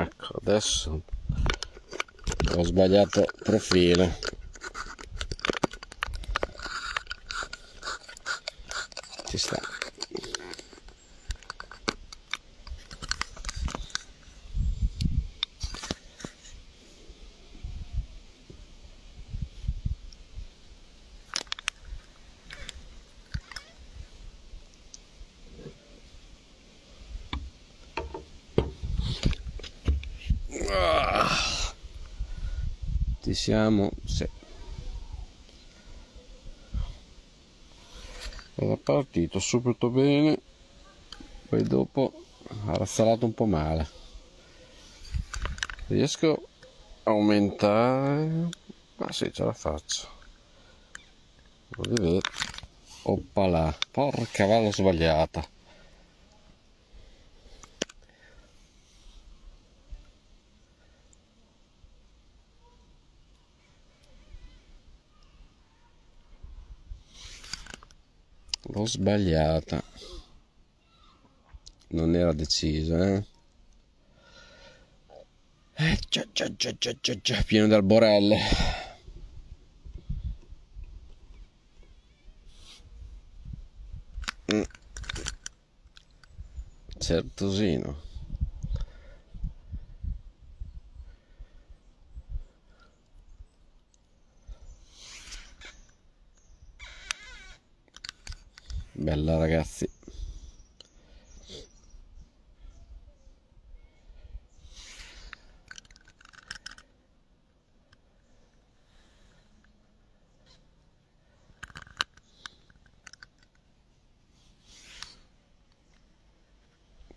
ecco adesso ho sbagliato profilo. Ci sta Ci siamo? Sì. Era partito subito bene, poi dopo ha rassalato un po' male. Riesco a aumentare? Ma sì, ce la faccio. Vedete? Oppala, porca valla sbagliata. L'ho sbagliata. Non era deciso, eh? Eh, già, già, già, già, già, già, pieno di alborelle. Mm. Certosino. Bella ragazzi.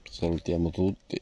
Salutiamo tutti.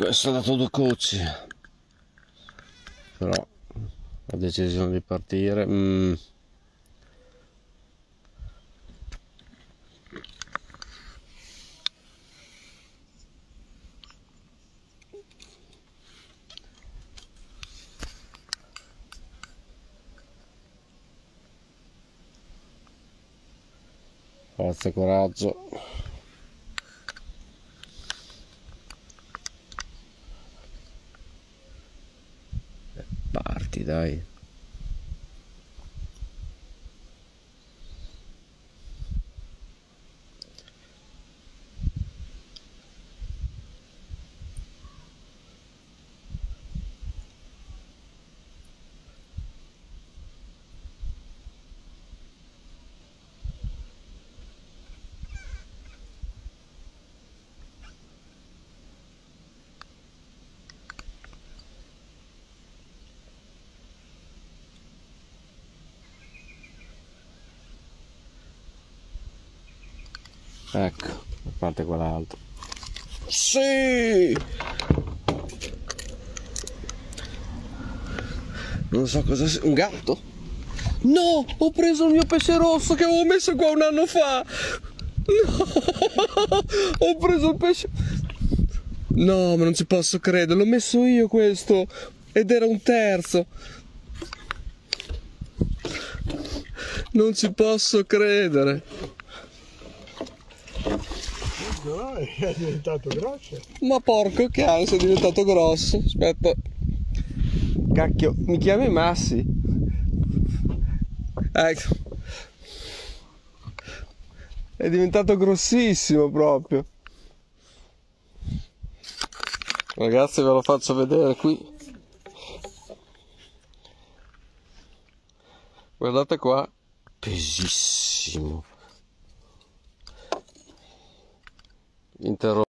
Questo è dato due coach però ho deciso di partire mm. forza coraggio identidade Ecco, parte quell'altro. Sì! Non so cosa sia. Un gatto? No! Ho preso il mio pesce rosso che avevo messo qua un anno fa! No! Ho preso il pesce. No, ma non ci posso credere, l'ho messo io questo! Ed era un terzo! Non ci posso credere. No, è diventato grosso. Ma porco cane, sei diventato grosso. Aspetta. Cacchio, mi chiami Massi? Ecco. È diventato grossissimo proprio. Ragazzi ve lo faccio vedere qui. Guardate qua. Pesissimo. interrogó